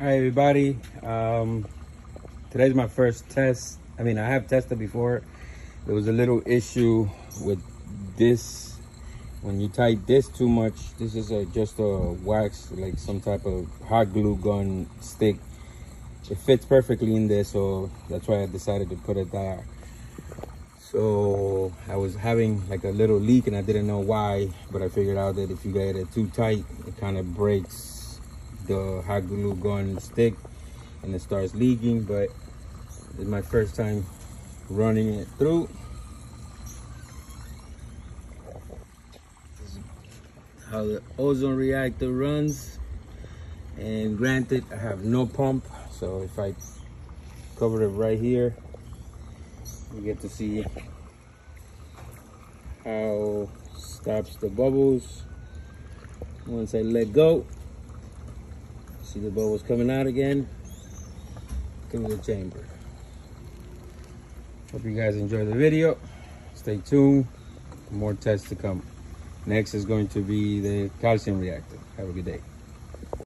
Hi everybody. Um, today's my first test. I mean, I have tested before. There was a little issue with this. When you tight this too much, this is a, just a wax, like some type of hot glue gun stick. It fits perfectly in there, so that's why I decided to put it there. So I was having like a little leak and I didn't know why, but I figured out that if you get it too tight, it kind of breaks the hot glue gun stick and it starts leaking but it's my first time running it through. How the ozone reactor runs and granted I have no pump so if I cover it right here you get to see how stops the bubbles once I let go See the bubbles coming out again. To the chamber. Hope you guys enjoy the video. Stay tuned. More tests to come. Next is going to be the calcium reactor. Have a good day.